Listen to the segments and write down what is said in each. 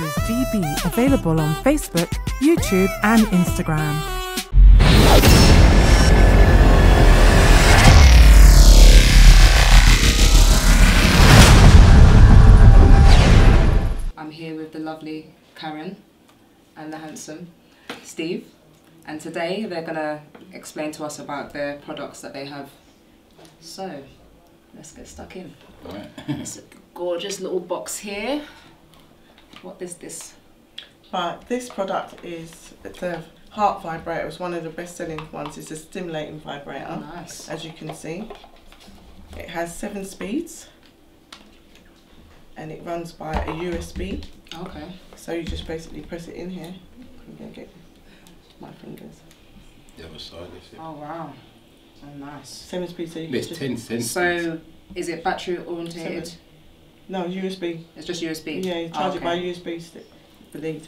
Motors GB available on Facebook, YouTube, and Instagram. I'm here with the lovely Karen and the handsome Steve, and today they're gonna explain to us about their products that they have. So, let's get stuck in. Right. It's a gorgeous little box here. What is this? But this product is the heart vibrator. It's one of the best selling ones. It's a stimulating vibrator, Oh, nice. as you can see. It has seven speeds and it runs by a USB. Okay. So you just basically press it in here. I'm going to get my fingers. The other side, that's it. Oh wow. Oh nice. Seven speeds, so you can There's just. 10 cents. So, is it battery orientated? Seven. No, USB. It's just USB. Yeah, you charge Oh, it by okay. USB stick, the lead.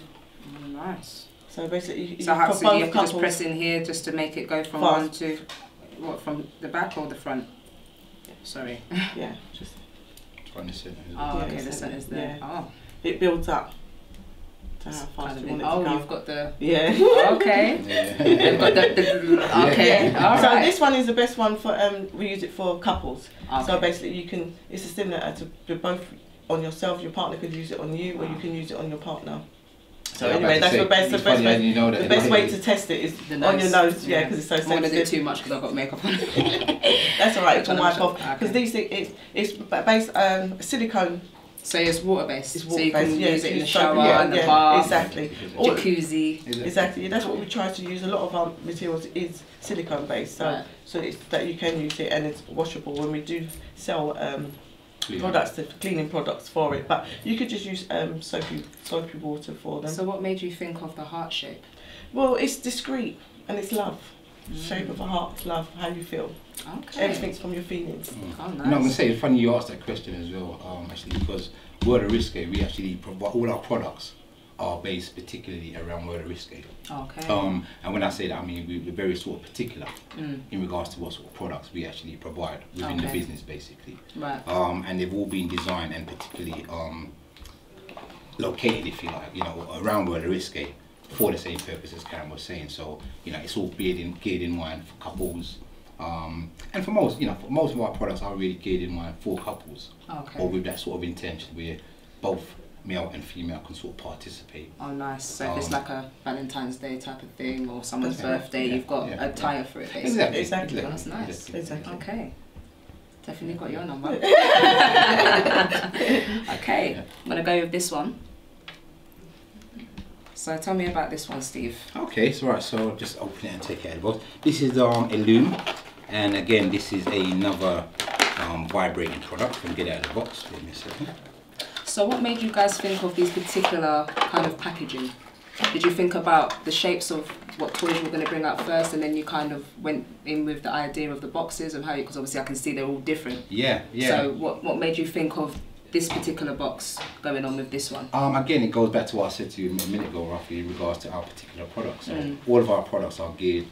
Oh, nice. So basically, you, So, you how, so you have to just press in here just to make it go from Fast. one to what from the back or the front? Sorry. Yeah, just Front and centre. Oh, Yeah, okay. The it's center's like- there. yeah. Oh. it builds up to how kind of in- oh, you've got the. Yeah. Okay. Yeah. Got the, the okay. Yeah. All so right. this one is the best one for um we use it for couples. So basically you can it's a stimulator to do both on yourself, your partner could use it on you or you can use it on your partner. So Yeah, anyway, that's to the best the best way, you know the best way to test it is The on your nose, nose, yeah, yeah. because it's so I'm gonna do sensitive. too much because I've got makeup on. That's all right, it can Which wipe off. sure? Because Okay. these things, it's, it's based um, silicone. So it's water based. It's so you water-based, can yeah, use it in the soak- shower, yeah, in the yeah, bath, Exactly. Jacuzzi. Is it? Exactly. That's what we try to use. A lot of our materials is silicone based, so Right. so it's that you can use it and it's washable. When we do sell um, Clean. products, the cleaning products for it, but you could just use um, soapy soapy water for them. So what made you think of the heart shape? well, it's discreet and it's love. Mm. Shape of a heart, love, how you feel. Okay. Everything's from your feelings. Mm. Oh, No, I'm gonna say it's funny you asked that question as well, um, actually, because World of Risque, we actually provide all our products are based particularly around World of Risque. Okay. Um, and when I say that, I mean we, we're very sort of particular Mm. in regards to what sort of products we actually provide within the business, basically. Right. Um, and they've all been designed and particularly um, located, if you like, you know, around World of Risque for the same purpose as Karen was saying. So, you know, it's all geared in, geared in mind for couples. Um, and for most, you know, for most of our products are really geared in mind for couples Okay. or with that sort of intention where both male and female can sort of participate. Oh, nice. So if it's Um, like a Valentine's Day type of thing or someone's Yeah, birthday, yeah, you've got yeah, a tire for it, basically. Exactly. Exactly. That's nice. Exactly. Okay. Definitely got your number. okay. I'm going to go with this one. So tell me about this one, Steve. Okay, so right, so just open it and take it out of the box. This is um, a Loom, and again, this is another um, vibrating product. Me get it out of the box. Give me a second. So what made you guys think of these particular kind of packaging? Did you think about the shapes of what toys you were going to bring out first and then you kind of went in with the idea of the boxes and how you, because obviously I can see they're all different. Yeah, yeah. So what, what made you think of this particular box going on with this one? Um, again, it goes back to what I said to you a minute ago, roughly, in regards to our particular products. So Mm. all of our products are geared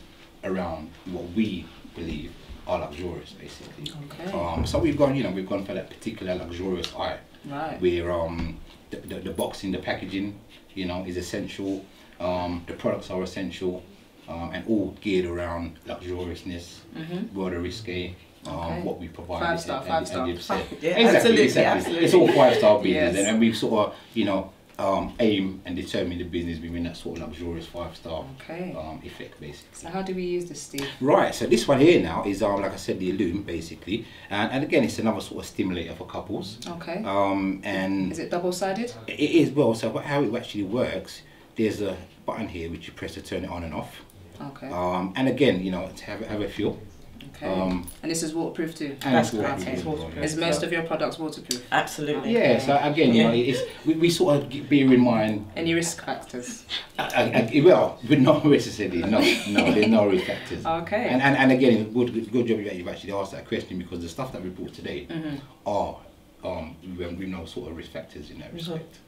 around what we believe are luxurious, basically. Okay. Um, so we've gone, you know, we've gone for that particular luxurious eye. Right. where um, the, the, the boxing, the packaging, you know, is essential. Um, the products are essential, um, and all geared around luxuriousness, Mhm. World Risque, um, Okay. what we provide. Five star, and- five and star. you've Yeah, exactly, absolutely, exactly. absolutely. It's all five star business, Yes. and, and we sort of, you know, um, aim and determine the business within that sort of luxurious five star Okay. um, effect, basically. So how do we use this, Steve? Right, so this one here now is, um, like I said, the Illume, basically, and, and again, it's another sort of stimulator for couples. Okay. Um, and Is it double sided? it is well. So what- how it actually works, there's a button here which you press to turn it on and off. Okay. Um, and again, you know, to have have a feel. Okay. Um, and this is waterproof too. and That's waterproof correct, it's waterproof. Is most of your products waterproof? Absolutely. Yeah. So again, you know, it's we, we sort of bear in mind. Any risk factors? I, I, I, well, with no necessarily, no, no, there's no risk factors. Okay. And, and and again, good good job that you've actually asked that question because the stuff that we brought today Mhm. are um with, with no sort of risk factors in that respect.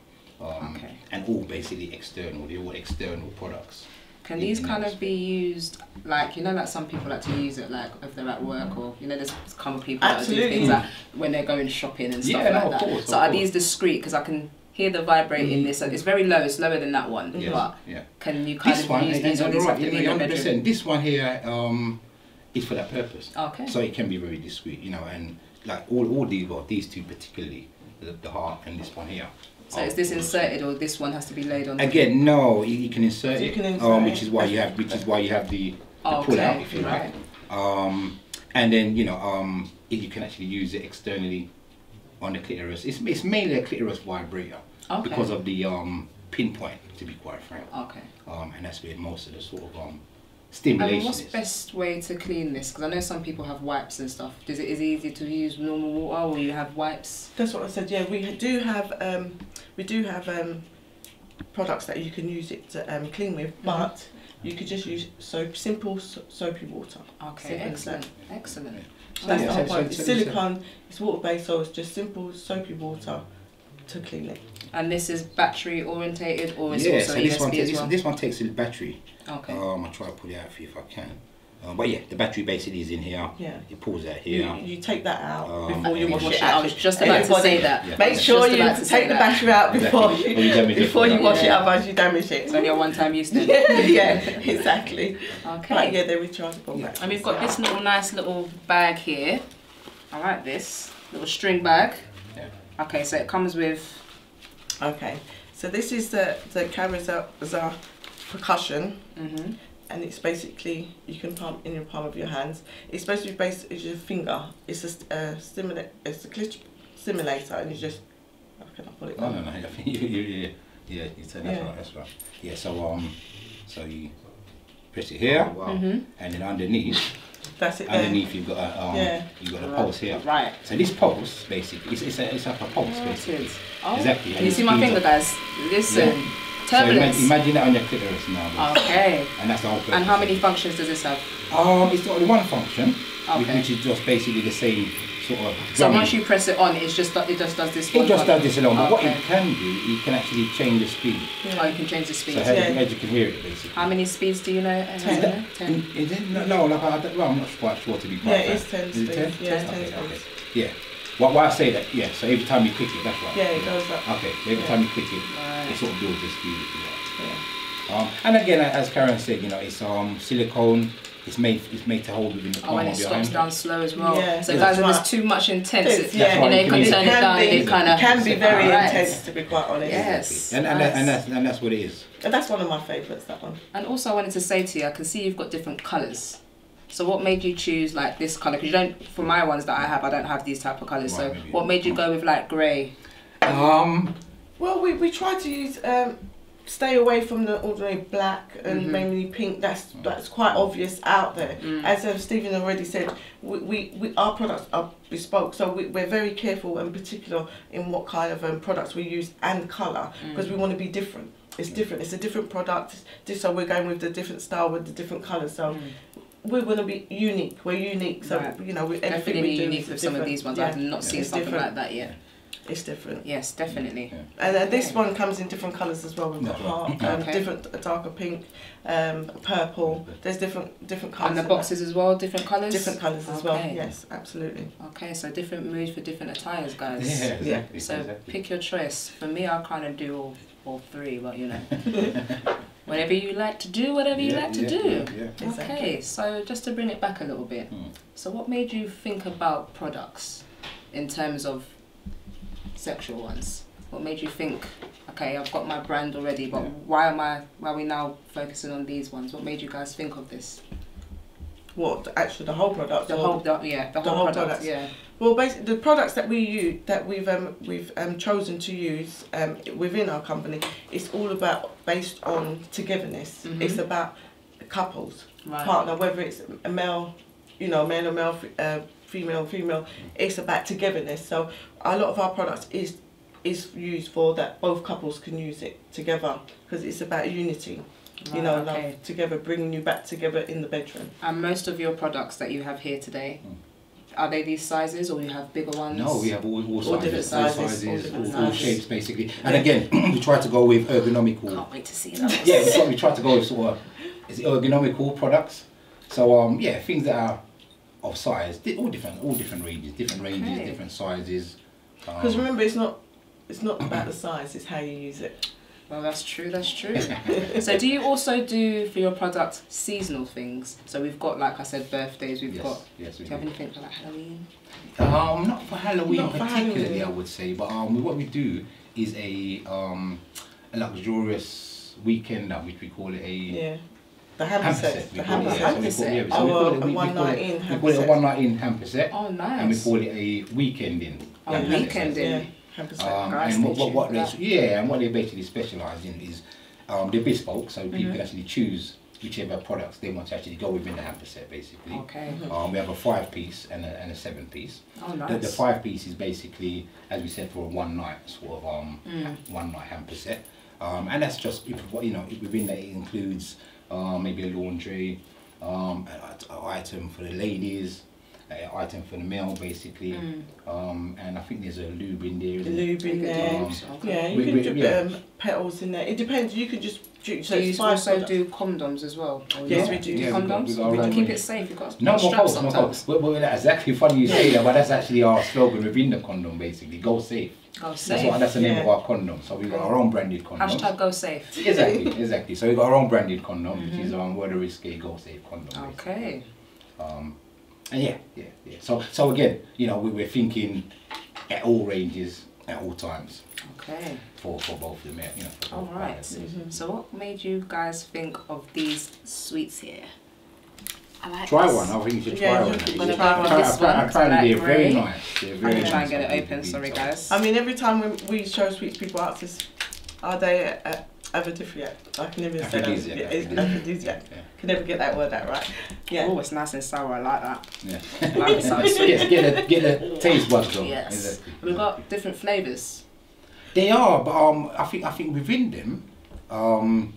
Um, Okay. And all basically external. They're all external products. Can these in kind of be used like you know like some people like to use it like if they're at work or you know there's common people that do things like when they're going shopping and stuff Yeah, no, like of that. course, so are course. these discreet? Because I can hear the vibrating. in mm-hmm. this. It's very low. It's lower than that one. Yes, But yeah. can you kind This of one, use and- these, or eh, and these have right, in yeah, bedroom? 100%. This one here um, is for that purpose. Okay. So it can be very discreet, you know, and like all, all these, well, these two particularly, the, the heart and this one here. So are is this inserted, or this one has to be laid on? Again, no, you, you can insert You it, can insert um, it. which is why you have, which is why you have the, the Oh, pull out, if you right. like. Um, and then you know, um, it, you can actually use it externally on the clitoris. It's, it's mainly a clitoris vibrator Okay. because of the um, pinpoint, to be quite frank. Okay. Um, and that's where most of the sort of um, I mean, what's the best way to clean this? Because I know some people have wipes and stuff. Does it is it easy to use normal water, or you have wipes? That's what I said. Yeah, we do have um, we do have um, products that you can use it to um, clean with, Mm-hmm. but you could just use soap, simple so- soapy water. Okay, Simple as excellent, excellent. So that's Yeah, the whole so- point. so- It's silicone, it's water based, so it's just simple soapy water to clean it. And this is battery orientated, or is yeah, also so this one, USB takes, as well? this one takes a battery. Okay. Um, I'll try to pull it out for you if I can. Um, but yeah, the battery basically is in here. Yeah. It pulls out here. you take that out Um, before you and wash it wash I out. was just about to say that. Yeah. Make Just sure you about to take the that. battery out before Exactly. you Or you it before you for wash it, that. otherwise you damage It's it. only a one-time use thing. yeah, exactly. Okay. Right, yeah, they're rechargeable. Yeah. And we've got this little nice little bag here. I like this little string bag. Yeah. Okay, so it comes with. Okay, so this is the the Karaza Za percussion, hmm and it's basically you can palm in your palm of your hands. It's supposed to be based as your finger. It's a st- uh, stimulate. It's a clit simulator, and you just how can I put it No, on? no, no. I think you, you, yeah, yeah. You said that's Yeah. right. That's right. Yeah. So um, so you press it here, hmm and then underneath, That's it. There. underneath you've got a um, Yeah. you've got a pulse here. Right. So this pulse basically, it's, it's, a, it's like a pulse basically. Oh, Exactly, Can and you see my finger, up. guys? Listen. So ima- Turbulence. imagine that on your clitoris now. okay. And that's the whole purpose. And how many functions does this have? Um, it's only one function, which- Okay. which is just basically the same sort of. So drumming. once you press it on, it's just it just does this. It one just does this alone, but what Okay. it can do, it can actually change the speed. Oh, you can change the speed. So as, Yeah. you, can hear it, basically. How many speeds do you know? uh, Ten. Helena? Ten. Is it? No, no like I, don't- well, I'm not quite sure to be quite Yeah, frank. it's 10 Is it 10? Yeah, it's 10 okay, speed. okay. Yeah. Why, why I say that, yeah, so every time you click it, that's right. Yeah, it does that. Okay, so every Yeah. time you click it, Right. it sort of builds the speed, if you like. Yeah. Um, and again, as Karen said, you know, it's um, silicone. It's made it's made to hold within the Oh, palm and it of your stops hand. down slow as well. Yeah. so Yeah. guys, if That's it's too much intense, It's- it, yeah. you know, you It can can turn it down be, it kind of. can be very Right. intense, to be quite honest. Yes. And and, nice. that, and that's and that's what it is. And that's one of my favourites, that one. And also, I wanted to say to you, I can see you've got different colours. So what made you choose like this colour? Because you don't, for my ones that I have, I don't have these type of colours. Right, so maybe. what made you go with like grey? Um, Well, we, we try to use um, stay away from the ordinary black and Mhm. mainly pink. That's that's quite obvious out there. Mm. As uh, Stephen already said, we, we, we our products are bespoke, so we, we're very careful and particular in what kind of um, products we use and colour because we want to be different. It's different. It's a different product. So we're going with the different style with the different colours. So we want to be unique. We're unique. So Right. you know, we, everything Definitely we do unique is with some of different. these ones. Yeah, I've not seen It's something different. like that yet. It's different. Yes, definitely. Yeah. And uh, this Okay. one comes in different colours as well. We've got That's right. heart, um, Okay. different a darker pink, um, purple. There's different different colours. And the boxes as well, different colours. different colours as well. Yes, absolutely. Okay, so different mood for different attires, guys. yeah, exactly. So exactly. pick your choice. For me, I kind of do all, all three, but you know, whatever you like to do, whatever you Yeah, like to yeah, do. yeah, yeah. Okay, so just to bring it back a little bit. Hmm. So what made you think about products in terms of sexual ones? What made you think, okay, I've got my brand already, but why am I? Why are we now focusing on these ones? What made you guys think of this? What actually the whole product? The whole, the, yeah, the, the whole, whole product, yeah. Well, basically, the products that we use, that we've um, we've um, chosen to use um, within our company, it's all about based on togetherness. Mhm. It's about couples, Right. partner, whether it's a male, you know, male or male, uh, female, female. It's about togetherness. So a lot of our products is is used for that both couples can use it together because it's about unity. You know, okay. love together, bringing you back together in the bedroom. And most of your products that you have here today, Mm. are they these sizes or you have bigger ones? No, we have all, all, different sizes, all sizes, all sizes, different all, all sizes. shapes basically. And again, we try to go with ergonomical. Can't wait to see those. Yeah, we try, we try to go with sort of is it ergonomical products. So um, yeah, things that are of size, all different, all different ranges, different ranges, Okay. different sizes. Because Um, remember, it's not it's not about the size; it's how you use it. Well, that's true. That's true. so, do you also do for your product seasonal things? So we've got, like I said, birthdays. We've Yes, got. yes, Do you have anything for like Halloween? Um, not for Halloween Not for particularly, Halloween. I would say, but um, what we do is a um, a luxurious weekender, which we call it a Yeah, the hamper hamper set. set. We The call it, hamper yeah, so set. we call, yeah, Oh, so we call it, we, we one call night it, in we call it a one night in hamper set, Oh, nice. and we call it a weekend in. Oh, weekend in. Yeah, hamper set. Um, and what, what, what tuned they, yeah, and what they basically specialise in is um, they're bespoke, so people Mm-hmm. can actually choose whichever products they want to actually go within the hamper set, basically. Okay. Um, we have a five piece and a, and a seven piece. Oh, The, nice. the five piece is basically, as we said, for a one night sort of um, Mm. one night hamper set, um, and that's just what you know within that it includes um, maybe a laundry, um, an item for the ladies, item for the male basically, Mm. um, and I think there's a lube in there. The lube in there. deals, okay. Yeah, you We- can we- do yeah. um, petals in there. It depends. You can just do. So Do you also products. do condoms as well? Yes, not? we do. Yeah, we got- condoms. we got We our keep it safe. You've got No more straps no sometimes. calls. Well, well, that's actually funny you say that, but that's actually our slogan within the condom, basically. Go safe. Go safe. That's, what, that's the name Yeah. of our condom. So we got our own branded condom. Hashtag go safe. Exactly, exactly. So we got our own branded condom, which is um, World Risque Go Safe condom. basically. Mm-hmm. Okay. Um, and yeah, yeah, yeah. So, so again, you know, we, we're thinking at all ranges, at all times, Okay. for, for both of them, yeah, you know. For All both right. So, what made you guys think of these sweets here? I like Try this. one. I think you should Yeah, try you one. should Gonna try one. Try- This try- one, try like They're very nice. They're I'm very gonna try and nice. get it open. Sorry, guys. I mean, every time when we show sweets, people ask us, "Are they uh, aphrodisiac?" I can never say that. Aphrodisiac, Yeah, it's yeah. aphrodisiac. Can never get that word out right. Yeah. Oh, it's nice and sour. I like that. Yeah. Like it sounds sweet. Get, get, the, get the taste buds though. Yes. Exactly. We've got different flavours. They are, but um, I think I think within them, um,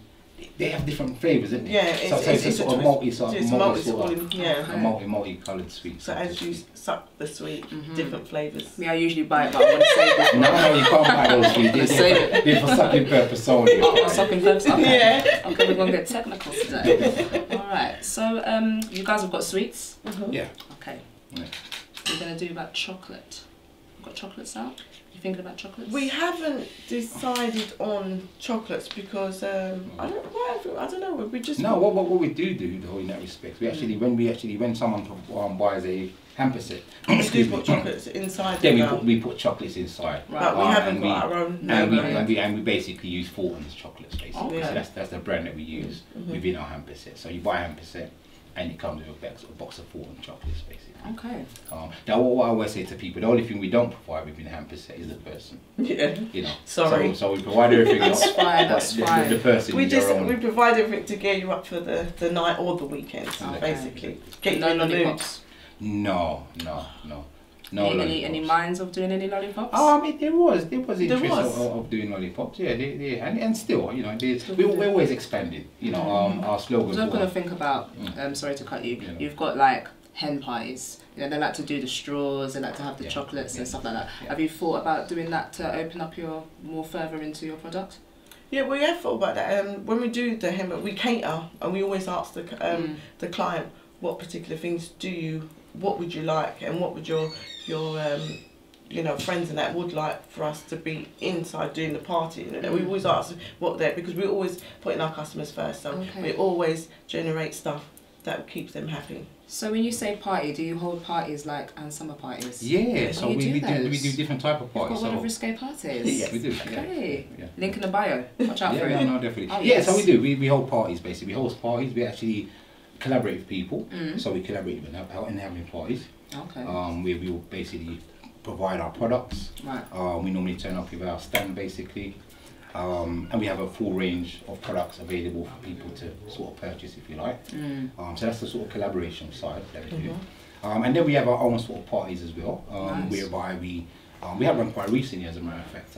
they have different flavors, isn't it? Yeah, so, it's- so it's- it's, it's a a sort of twist. multi, sort of It's multi, multi- sort of, it's all in- yeah. a multi, multi-coloured sweet. So as you suck the sweet, Mhm. different flavours. Yeah, I usually buy it, but I want to save it. no, no, you can't buy those sweets. They're, Save they're, they're for sucking purpose only. Oh, something close. Okay. Yeah. Okay, we're gonna get technical today. All right. So, um, you guys have got sweets. Yeah. Okay. Yeah. We're gonna do about chocolate. Got chocolates out? You thinking about chocolates? We haven't decided on chocolates because um, I don't why have we- I don't know. We just No, what, what, what we do do though in that respect, we actually when we actually when someone um, buys a hamper set, we do excuse put me, chocolates inside. then we put we put chocolates inside. Right. but we Uh, haven't and got we- our own. And we, and we and we basically use Fulton's chocolates basically. Okay. So that's that's the brand that we use Mhm. within our hamper set. So you buy a hamper set and it comes with a box, a box of Fulton chocolates basically. Okay. Um, now what, what I always say to people, the only thing we don't provide within a hamper set is the person. Yeah. You know. Sorry. So, so we provide everything else. That's fine. That's the, fine. The, the person We just your own. we provide everything to gear you up for the, the night or the weekend, Okay. basically. Get no you in the mood. lollipops. No, no, no. No any, any, any minds of doing any lollipops? Oh, I mean, there was there was There interest was. Of, of doing lollipops, yeah, they, they, and, and still, you know, they, we, we're always expanding. You know, um, our slogan. Because I'm for- gonna think about. Mm. Um, sorry to cut you. Yeah. You've got like hen pies. You know, they like to do the straws. They like to have the Yeah. chocolates and stuff like that. Yeah. Have you thought about doing that to open up your more further into your product? Yeah, we have thought about that. Um, when we do the hammer, we cater and we always ask the um, Mm. the client what particular things do you, what would you like, and what would your your um, you know friends and that would like for us to be inside doing the party. You know, we Mm. always ask what they because we always putting our customers first. So Okay. we always generate stuff that keeps them happy. So when you say party, do you hold parties like and summer parties? Yeah, so we, do we do we do different type of You've got parties. one So of risque parties. Yes. we do. Okay. Yeah. yeah. Link in the bio. Watch out yeah, for no, it. no, definitely. Oh, yeah, yes. so we do. We, we hold parties basically. We host parties. We actually collaborate with people. Mm. So we collaborate with out and having parties. Okay. Um, we we will basically provide our products. right. Um, we normally turn up with our stand basically. Um, and we have a full range of products available for people to sort of purchase if you like. Mm. Um, so that's the sort of collaboration side that we do. Mhm. Um, and then we have our own sort of parties as well, um, Nice. whereby we um, we have one quite recently, as a matter of fact.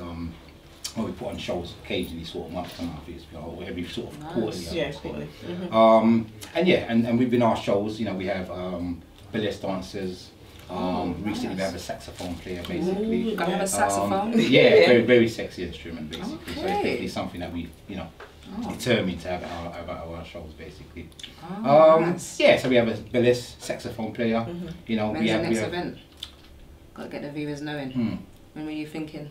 We put on shows occasionally, sort of month to month, is, you know, or every sort of Nice. quarterly. I Yeah, would say. quarterly. Mhm. Um, and yeah, and, and within our shows, you know, we have um, burlesque dancers. Um, Oh, recently, we have a saxophone player, basically. Ooh, gotta have a Um, saxophone. yeah, very very sexy instrument, basically. So it's definitely something that we, you know, Oh. determined to have at our, have our shows, basically. Oh, Um, nice. yeah, so we have a burlesque saxophone player. Mhm. You know, When's we the have, we next have event? Gotta get the viewers knowing. hmm. When were you thinking?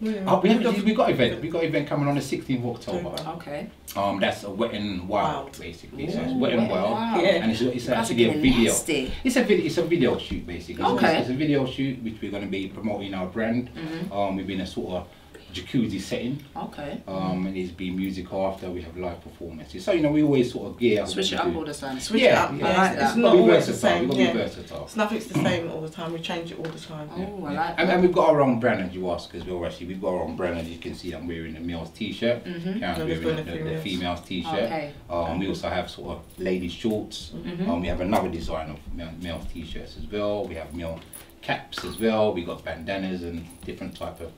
Yeah. Oh, we have we got event. We got event coming on the 16th of October. October. Okay. Um, that's a wet and wild, Wild. basically. so it's Ooh, wet and wild, wild. Yeah. and it's, it's Guys actually a video. nasty. It's a video. It's a video shoot basically. Okay. It's, it's a video shoot which we're going to be promoting our brand. Mhm. Um, we've been a sort of jacuzzi setting. Okay. Um, and there's been music after. We have live performances. So you know we always sort of gear. up Switch it what we up do. all the time. Switch Yeah, it up. yeah. Yeah, I like it's that. We've not got to always the same. We've got to Yeah. be versatile. It's nothing's the same all the time. We change it all the time. Oh, I Yeah. like and, that. and we've got our own brand, as you ask, as well. Actually, we've got our own brand, as you can see. I'm wearing the males t-shirt. Mhm. Karen's No, we've wearing the, the the, females. females t-shirt. Okay. Um, we also have sort of ladies shorts. Mhm. Um, we have another design of male, male t-shirts as well. We have male caps as well. We got bandanas and different type of.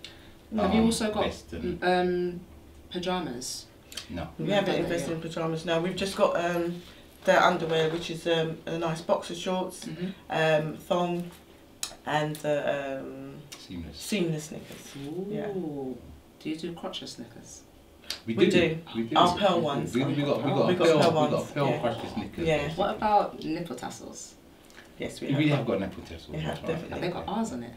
Have you um, also got vest um, pajamas? no. We haven't invested in pajamas No, We've just got um, their underwear, which is um, a nice boxer shorts, Mm-hmm. um, thong, and uh, um, Seamless. seamless knickers. Ooh. Yeah. Do you do crotchless knickers? We, We do. do. We do. Our pearl ones. We, we got we got Oh. We got pearl, pearl we got ones, pearl yeah. crushes knickers. Yeah. What about nipple tassels? Yes, we We have. really got have got nipple tassels. We have, that's right. Have they got ours on it?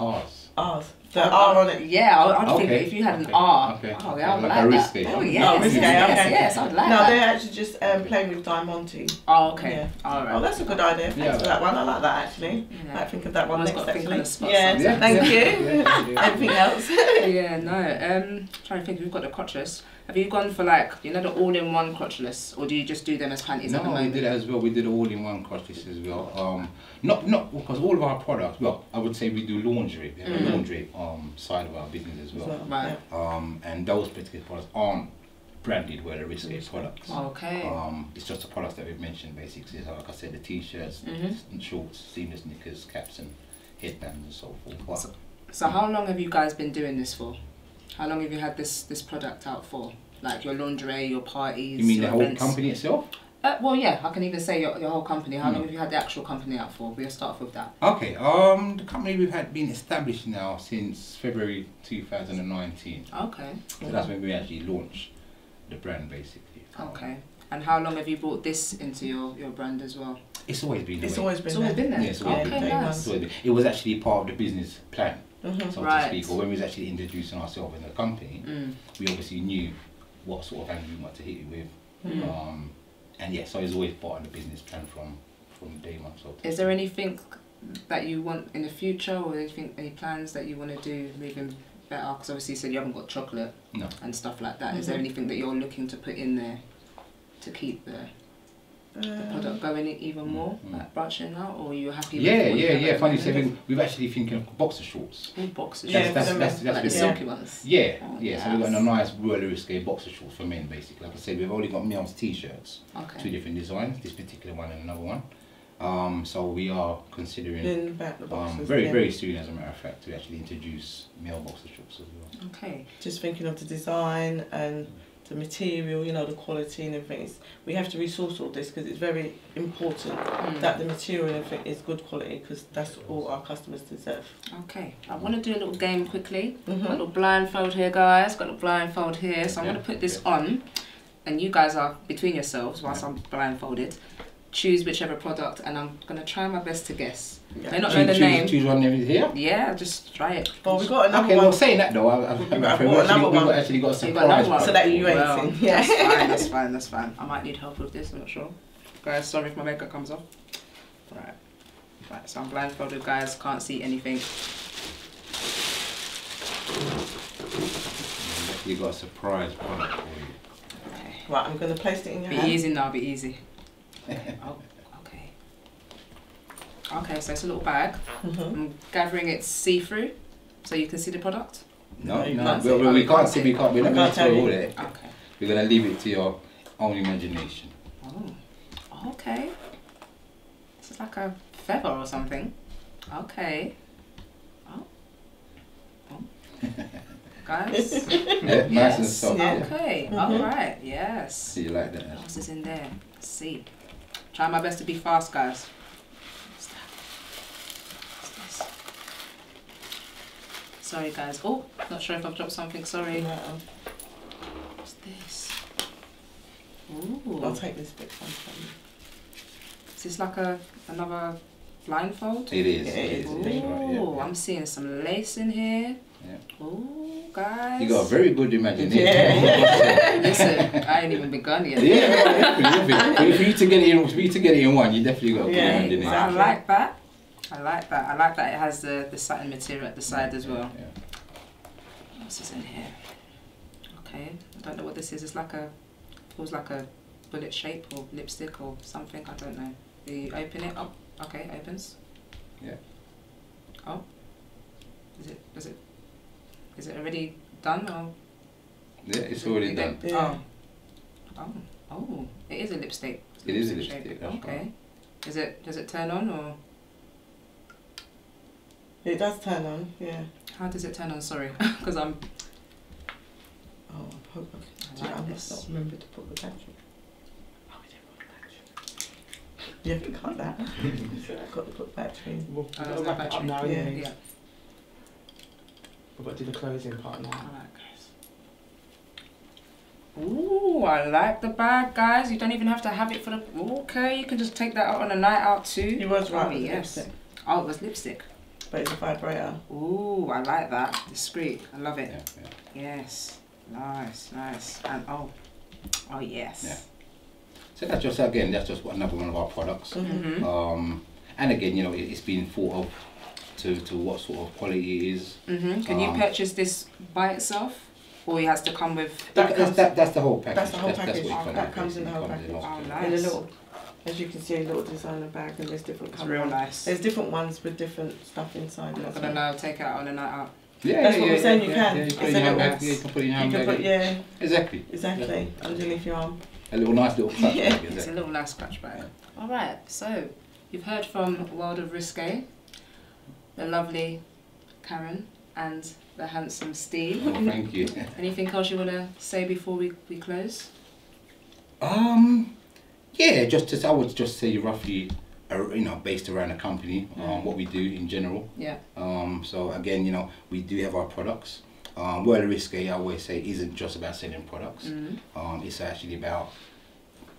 Ours. ours. The R on it. Yeah, I- I'd think if you had an okay, R. okay, Oh, yeah, I would like like, that. risque. Oh, Oh, yes, risque, yes, okay. yes, I'd like no, that. they're actually just um, playing with Diamante. Oh, okay. Yeah. All right. Oh, that's a good idea. Thanks Yeah. for that one. I like that actually. Yeah. Might think of that one One's next got actually. on spot yeah, sometimes. thank you. Yeah, yeah. Anything else? yeah, no. Um, trying to think. We've got the crotchless. Have you gone for like you know the all-in-one crotchless, or do you just do them as panties at No, we did it as well. We did all-in-one crotchless as well. Um, not not because all of our products. Well, I would say we do laundry. We have Mhm. a laundry um side of our business as well. Right. Um, and those particular products aren't branded where the risky products. Okay. Um, it's just the products that we've mentioned basically. So like I said, the t-shirts, Mhm. and shorts, seamless knickers, caps, and headbands and so forth. But So how long have you guys been doing this for? How long have you had this this product out for? Like your lingerie, your parties. you mean the your whole events? company itself? Uh, well, yeah. I can even say your, your whole company. How long Hmm. have you had the actual company out for? We'll start off with that. Okay. Um, the company we've had been established now since February 2019. Okay. So that's when we actually launched the brand basically. Okay. And how long have you brought this into your, your brand as well? It's always been. the It's way. always been It's always there. been there. Yeah, it's always okay, been there. nice. Always been- It was actually part of the business plan, Mhm. so Right. to speak. Or when we was actually introducing ourselves in the company, Mm. we obviously knew what sort of angle we wanted to hit it with. Mm. Um, and yeah, so it's always part of the business plan from from day one. So Is there anything that you want in the future, or anything, any plans that you want to do moving better? Because obviously you said you haven't got chocolate No. and stuff like that. Is there Mhm. anything that you're looking to put in there to keep the, the Um, product going even more, Mm. like branching out, or are you happy? Yeah, with what yeah, yeah. at Funny moment? saying, we've actually thinking of boxer shorts. All boxes. Yeah, That's, that's, that's, that's, like the been- silky ones. Yeah, Oh, yeah. So we've got a nice roller risque boxer shorts for men, basically. Like I said, we've only got males t-shirts, two different designs. This particular one and another one. Um, so we are considering in back the um, very, yeah. very soon, as a matter of fact, to actually introduce male boxer shorts as well. Okay. Just thinking of the design and the material, you know, the quality and everything. We have to resource all this because it's very important Mm. that the material and everything is good quality because that's all our customers deserve. Okay. I want to do a little game quickly. Got a Mhm. little blindfold here, guys. Got a little blindfold here. So I'm Yeah, going to put this yeah. on, and you guys are between yourselves whilst I'm blindfolded. Choose whichever product, and I'm going to try my best to guess. Yeah. May not know the choose, name. choose one name here. Yeah, just try it. Well, we got another Okay, one. well, saying that though, I, I, We've I, got we've another actually, we've actually got a surprise. got. So that you ain't Well, seen. Yeah. That's fine, that's fine, that's fine. I might need help with this, I'm not sure. Guys, sorry if my makeup comes off. Right. Right, so I'm blindfolded, guys, can't see anything. you've got a surprise product for you. Okay. Right, I'm going to place it in your Be hand. easy now, be easy. Oh, okay. Okay, so it's a little bag. Mhm. I'm gathering it's see-through, so you can see the product. No, No, no, can't well, see. well, Oh, we you can't can't see. see. We can't. We're not going to tell tell it. Okay. We're going to leave it to your own imagination. Oh, okay. This is like a feather or something. Okay. Oh. Oh. Guys. Yeah, nice and soft. Yeah. Yeah. Okay. Mhm. All right. Yes. See you like that. What else is in there? Let's see. Try my best to be fast, guys. What's that? What's this? Sorry, guys. Oh, not sure if I've dropped something. Sorry. No, What's this? Ooh. I'll take this bit from you. Is this like a another blindfold. It is. Yeah, it it is. is. Right, yeah. Ooh, I'm seeing some lace in here. Yeah. Ooh, guys. You got a very good imagination. Yeah. Listen, I ain't even begun yet. Yeah, definitely, definitely. For you to get it in, for you to get it in one, you definitely got a good Yeah, didn't? I like that. I like that. I like that it has the, the satin material at the side as well. Yeah. What else is in here? Okay, I don't know what this is. It's like a, it feels like a bullet shape or lipstick or something. I don't know. You open it up. Okay, opens. Yeah. Oh. Is it? Is it? Is it already done or? Yeah, it's already done. Yeah. Oh. oh. Oh. Oh. It is a lipstick. It is a shape. lipstick, that's Okay. Is it? Does it turn on or? It does turn on, yeah. How does it turn on? Sorry, because I'm. Oh, I hope I, I like I this. must not remember to put the battery. Oh, we didn't put the battery. You have to cut that. I've got to put battery in. Oh, we'll, Oh, we'll there's no up now Yeah. anyway. Yeah. We've got to do the closing part now. Alright, guys. Ooh, I like the bag, guys. You don't even have to have it for the. Okay, you can just take that out on a night out too. You was right Oh, yes. lipstick, Oh, it was lipstick. but it's a vibrator. Ooh, I like that. Discreet. I love it. Yeah, yeah. Yes. Nice, nice. And oh, oh yes. Yeah. So that's just again, that's just another one of our products. Mm-hmm. Um, and again, you know, it, it's been thought of to, to what sort of quality it is. Mm-hmm. Can you Um, purchase this by itself, or it has to come with? That that's, comes- that, that's the whole package. that's the whole That's, package. what it Oh, that with, comes in the whole package. in Oh, nice. In a little, as you can see, a little designer bag, and there's different It's colour real ones. nice. There's different ones with different stuff inside. I'm not gonna well. now take it out on a night out. Yeah, That's yeah, what yeah, we're saying, you yeah, can. You It's put it a in your little- handbag. Yeah, you can put it in your You can put yeah, Exactly. exactly underneath your arm. A little nice little clutch Yeah. bag, It's a little nice scratch bag. All right, so you've heard from World of Risque, the lovely Karen, and the handsome Steve. Oh, thank you. Anything else you want to say before we, we close? Um, yeah, just to, I would just say roughly, uh, you know, based around the company, um, what we do in general. Yeah. Um, so again, you know, we do have our products. Um, World of Risque, I always say, isn't just about selling products. Mm. Um, it's actually about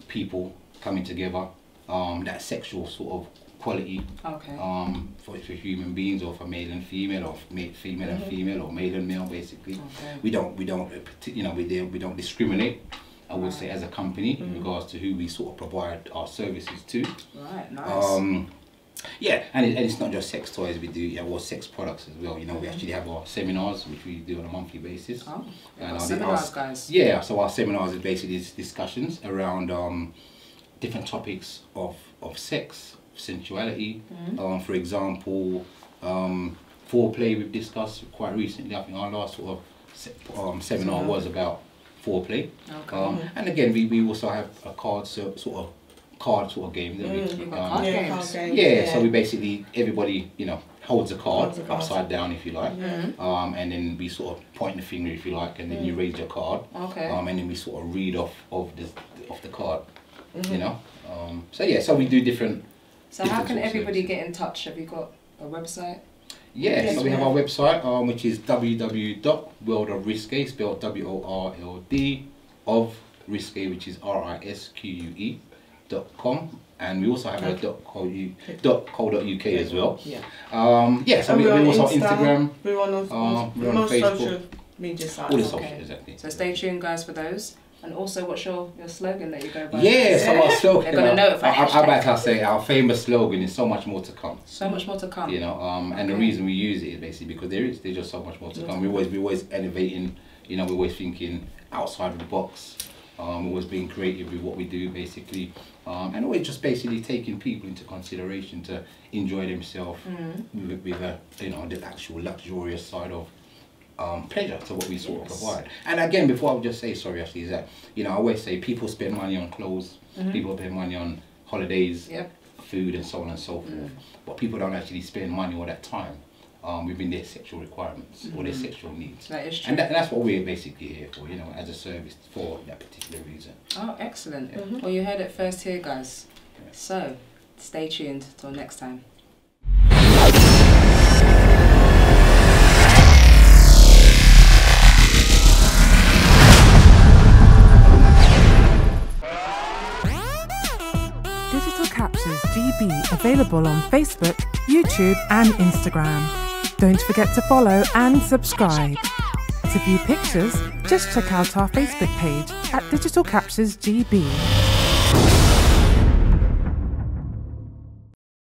people coming together. Um, that sexual sort of quality Okay. um, for, for human beings, or for male and female, or male, female and female, or male and male, basically. Okay. We don't, we don't, uh, you know, we we don't discriminate. I would say as a company in regards to who we sort of provide our services to. Right. Nice. Um, yeah, and, it, and it's not just sex toys. We do yeah, well, sex products as well. You know, we actually have our seminars, which we do on a monthly basis. oh, and our- seminars, our- guys. Yeah, so our seminars is basically discussions around um, different topics of, of sex, sensuality. Um, for example, um, foreplay we've discussed quite recently. I think our last sort of se- um, seminar was about foreplay. Okay. Um, and again, we, we also have a card so, sort of card sort of game. that we, um, card yeah, games. card games. yeah, so we basically everybody you know holds a card Holds a card. upside down if you like, Mhm. um, and then we sort of point the finger if you like, and then you raise your card, Okay. um, and then we sort of read off of the of the card, Mm-hmm. you know. Um, so yeah, so we do different. So how can everybody get in touch? Have you got a website? Yeah, Yes, so we we have our website, um, which is www.worldofrisque, spelled W-O-R-L-D, of risque, which is R-I-S-Q-U-E, dot com, and we also have a dot co, u, dot co dot uk as well. Yeah. Um, yeah, so And we, we're we on also have Insta. Instagram, We're on, on, Uh, we're on most Facebook. social media sites. all the Okay. socials, exactly. So stay tuned, guys, for those. And also, what's your, your slogan that you go by? Yeah, so our slogan, They're gonna know if I I, I, about to say, our famous slogan is so much more to come. So much more to come. You know, um, and the reason we use it is basically because there is there's just so much more to come. We always we always innovating. You know, we're always thinking outside of the box. Um, always being creative with what we do, basically, um, and always just basically taking people into consideration to enjoy themselves Mm-hmm. with, with a you know the actual luxurious side of um, pleasure to what we sort Yes. of provide. And again, before I would just say sorry, actually, is that you know I always say people spend money on clothes, people spend money on holidays, Yep. food and so on and so forth. But people don't actually spend money all that time um, within their sexual requirements or their sexual needs. That is true. And that, that's what we're basically here for, you know, as a service for that particular reason. Oh, excellent. Well, you heard it first here, guys. So, stay tuned till next time. Available on Facebook, YouTube, and Instagram. Don't forget to follow and subscribe. To view pictures, just check out our Facebook page at Digital Captures GB.